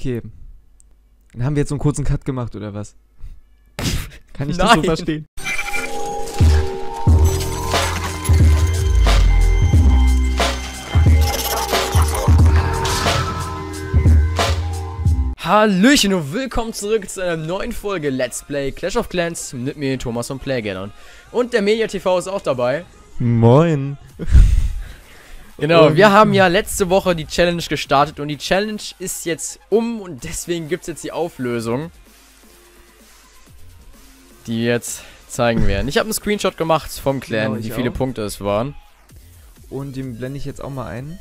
Okay. Dann haben wir jetzt so einen kurzen Cut gemacht, oder was? Kann ich das so verstehen? Hallöchen und willkommen zurück zu einer neuen Folge Let's Play Clash of Clans mit mir, Thomas und Playgaddon. Und der Media TV ist auch dabei. Moin. Genau, Und- wir haben ja letzte Woche die Challenge gestartet und die Challenge ist jetzt um und deswegen gibt es jetzt die Auflösung. Die wir jetzt zeigen werden. Ich habe einen Screenshot gemacht vom Clan, Genau, wie viele auch. Punkte es waren. Und den blende ich jetzt auch mal ein.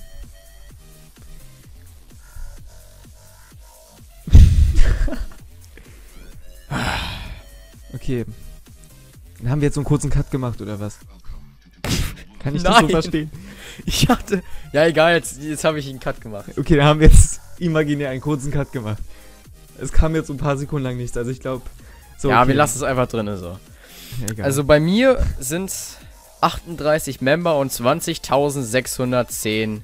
okay. Dann haben wir jetzt so einen kurzen Cut gemacht, oder was? Kann ich das so Nein. verstehen? Ich hatte. Ja, egal, jetzt, jetzt habe ich einen Cut gemacht. Okay, dann haben wir jetzt imaginär einen kurzen Cut gemacht. Es kam jetzt ein paar Sekunden lang nichts, also ich glaube. So, ja, okay. wir lassen es einfach drin so. Ja. Also bei mir sind 38 Member und 20.610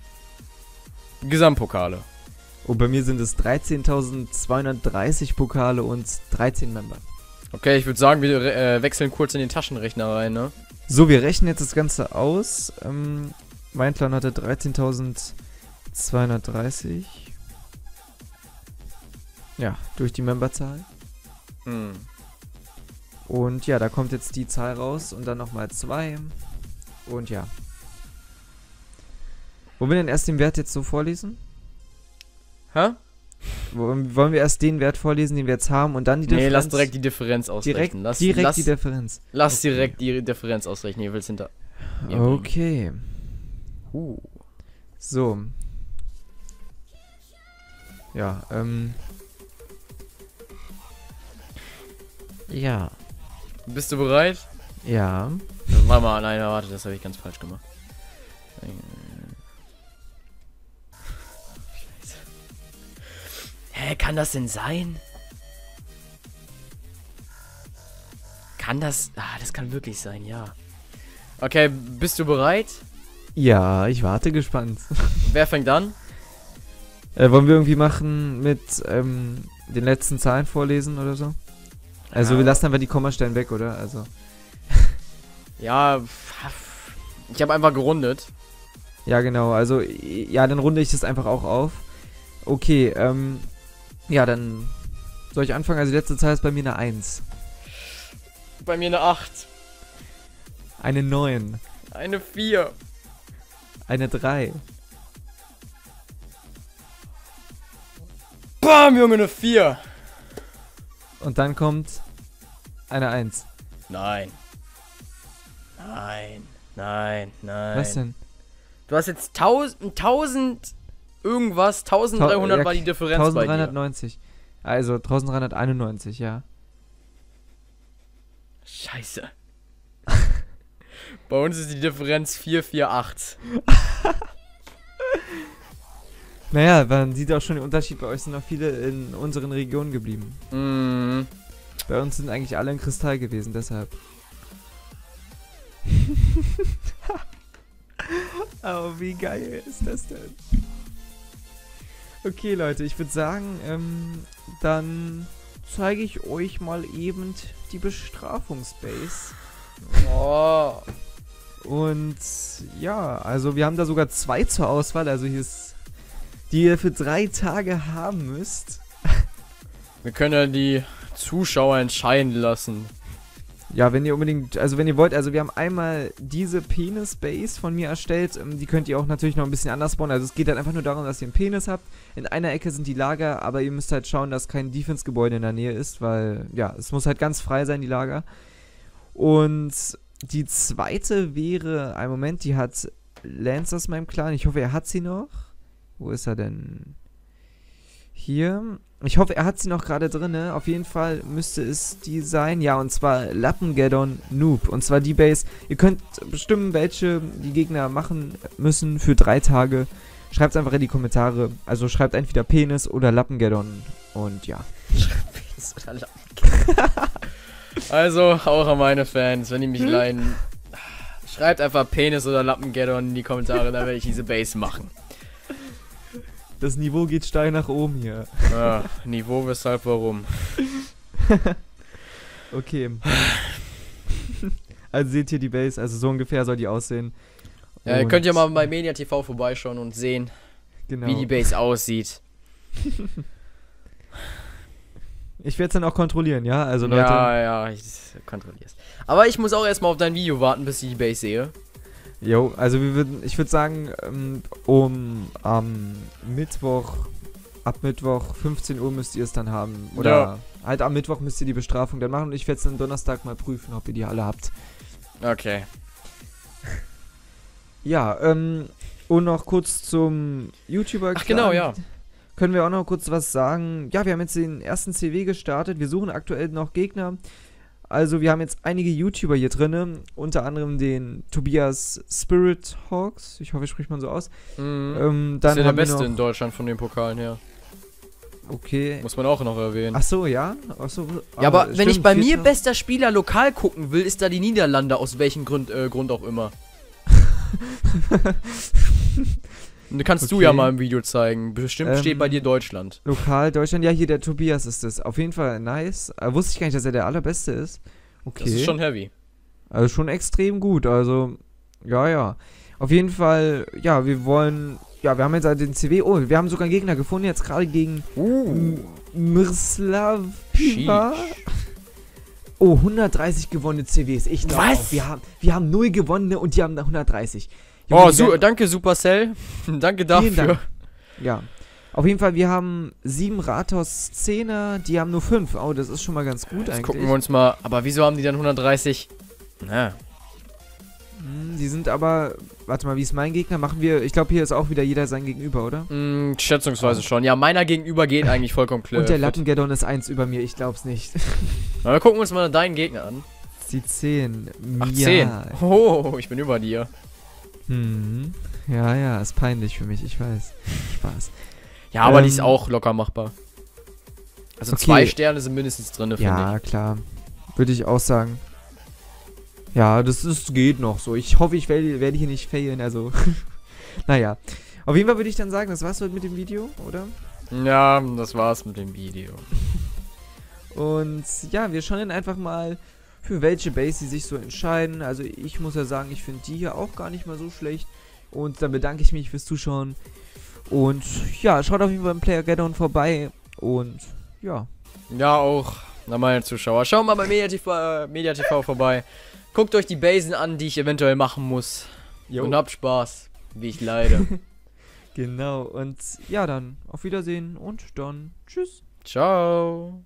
Gesamtpokale. Oh, bei mir sind es 13.230 Pokale und 13 Member. Okay, ich würde sagen, wir äh, wechseln kurz in den Taschenrechner rein, ne? So, wir rechnen jetzt das Ganze aus. Ähm, mein Clan hatte 13.230. Ja, durch die Memberzahl. Hm. Und ja, da kommt jetzt die Zahl raus und dann nochmal 2. Und ja. Wollen wir denn erst den Wert jetzt so vorlesen? Hä? Wollen wir erst den Wert vorlesen, den wir jetzt haben und dann die Nee, Differenz? lass direkt die Differenz ausrechnen. direkt, lass direkt lass, die Differenz. lass Okay. direkt die Differenz ausrechnen, ihr willst hinter. Okay. Uh. So. Ja, ähm. Ja. Bist du bereit? Ja. Warte mal, nein, warte, das habe ich ganz falsch gemacht. Äh. Hä, kann das denn sein? Kann das. Ah, das kann wirklich sein, ja. Okay, bist du bereit? Ja, ich warte gespannt. Wer fängt an? Äh, wollen wir irgendwie machen mit ähm, den letzten Zahlen vorlesen oder so? Also Ja. wir lassen einfach die Kommastellen weg, oder? Also. Ja, ich habe einfach gerundet. Ja, genau. Also, ja, dann runde ich das einfach auch auf. Okay, ähm. Ja, dann soll ich anfangen? Also die letzte Zahl ist bei mir eine 1. Bei mir eine 8, Eine 9. eine 4, Eine 3. Bam, Junge, eine 4. Und dann kommt eine 1. Nein. Nein. Nein, nein. Was denn? Du hast jetzt 1000, 1000 irgendwas, 1300 ja, war die Differenz bei dir. 1390. Also 1391, ja. Scheiße. Bei uns ist die Differenz 448. Naja, man sieht auch schon den Unterschied. Bei euch sind noch viele in unseren Regionen geblieben. Mm, Bei uns sind eigentlich alle in Kristall gewesen, deshalb. oh, wie geil ist das denn? Okay, Leute, ich würde sagen, ähm, dann zeige ich euch mal eben die Bestrafungsbase. oh. Und ja, also wir haben da sogar zwei zur Auswahl, also hier ist, die ihr für drei Tage haben müsst. Wir können ja die Zuschauer entscheiden lassen. Ja, wenn ihr unbedingt, also wenn ihr wollt, also wir haben einmal diese Penis-Base von mir erstellt, ähm, die könnt ihr auch natürlich noch ein bisschen anders bauen. Also es geht halt einfach nur darum, dass ihr einen Penis habt. In einer Ecke sind die Lager, aber ihr müsst halt schauen, dass kein Defense-Gebäude in der Nähe ist, weil, ja, es muss halt ganz frei sein, die Lager. Und die zweite wäre, ein Moment, die hat Lance aus meinem Clan. Ich hoffe, er hat sie noch. Wo ist er denn? Hier. Ich hoffe, er hat sie noch gerade drin. Auf jeden Fall müsste es die sein. Ja, und zwar Lappengeddon Noob. Und zwar die Base. Ihr könnt bestimmen, welche die Gegner machen müssen für drei Tage. Schreibt einfach in die Kommentare. Also schreibt entweder Penis oder Lappengeddon. Und ja. also, auch an meine Fans, wenn die mich leiden, schreibt einfach Penis oder Lappengeddon in die Kommentare, dann werde ich diese Base machen. Das Niveau geht steil nach oben hier. Ja, Niveau, weshalb, warum. Okay. also seht ihr die Base, also so ungefähr soll die aussehen. Ja, ihr könnt ja mal bei Media TV vorbeischauen und sehen, genau. wie die Base aussieht. Ich werde es dann auch kontrollieren, ja? Also Leute, Ja, ja, ich kontrollier's. Aber ich muss auch erstmal auf dein Video warten, bis ich die Base sehe. Jo, also wir würden, ich würde sagen, ähm, um am Mittwoch, ab Mittwoch 15 Uhr müsst ihr es dann haben. Oder Ja. halt am Mittwoch müsst ihr die Bestrafung dann machen und ich werde es dann Donnerstag mal prüfen, ob ihr die alle habt. Okay. Ja, ähm, und noch kurz zum YouTuber. Ach genau, ja. Können wir auch noch kurz was sagen? Ja, wir haben jetzt den ersten CW gestartet. Wir suchen aktuell noch Gegner. Also wir haben jetzt einige YouTuber hier drin, unter anderem den Tobias Spirit Hawks. Ich hoffe, spricht man so aus. Mhm. Ähm, das dann ist ja der Beste noch, in Deutschland von den Pokalen her. Okay. Muss man auch noch erwähnen. Ach so, ja. Ach so, ja, aber wenn ich stimmt, bei mir bester Spieler lokal gucken will, ist da die Niederlande, aus welchem Grund, äh, Grund auch immer. Kannst du Okay. ja mal im Video zeigen. Bestimmt Ähm, steht bei dir Deutschland. Lokal Deutschland, ja, hier der Tobias ist es. Auf jeden Fall nice. Äh, wusste ich gar nicht, dass er der allerbeste ist. Okay. Das ist schon heavy. Also schon extrem gut. Also, ja, ja. Auf jeden Fall, ja, wir wollen. Ja, wir haben jetzt halt den CW. Oh, wir haben sogar einen Gegner gefunden, jetzt gerade gegen Uh. Mirslav Piva. Oh, 130 gewonnene CWs. Ich glaube, Was? wir haben, wir haben 0 gewonnene und die haben 130. Oh, Junge, die su danke Supercell. danke dafür. Dank. Ja. Auf jeden Fall, wir haben sieben Ratos 10er, die haben nur 5. Oh, das ist schon mal ganz gut Jetzt eigentlich. gucken wir uns mal. Aber wieso haben die dann 130? Na, Hm, Die sind aber. Warte mal, wie ist mein Gegner? Machen wir. Ich glaube, hier ist auch wieder jeder sein Gegenüber, oder? mm, schätzungsweise schon. Ja, meiner gegenüber geht eigentlich vollkommen klar. Und der Lattengeddon ist eins über mir, ich glaub's nicht. Na, wir gucken uns mal deinen Gegner an. Die 10. Ach, ja. 10. Oh, ich bin über dir. Hm. Ja, ja, ist peinlich für mich, ich weiß. Spaß. Ja, aber die Ähm, ist auch locker machbar. Also okay. zwei Sterne sind mindestens drin, finde Ja, klar. Würde ich auch sagen. Ja, das ist, geht noch so. Ich hoffe, ich werde, werde hier nicht failen, also. naja. Auf jeden Fall würde ich dann sagen, das war's heute mit dem Video, oder? ich. Ja, das war's mit dem Video. Und ja, wir schauen dann einfach mal, für welche Base sie sich so entscheiden. Also ich muss ja sagen, ich finde die hier auch gar nicht mal so schlecht. Und dann bedanke ich mich fürs Zuschauen. Und ja, schaut auf jeden Fall beim Player Gaddon vorbei. Und ja. Ja, auch an meine Zuschauer. Schaut mal bei MediaTV, äh, MediaTV vorbei. Guckt euch die Basen an, die ich eventuell machen muss. Und habt Spaß, wie ich leide. Genau. Und ja, dann auf Wiedersehen und dann tschüss. Ciao.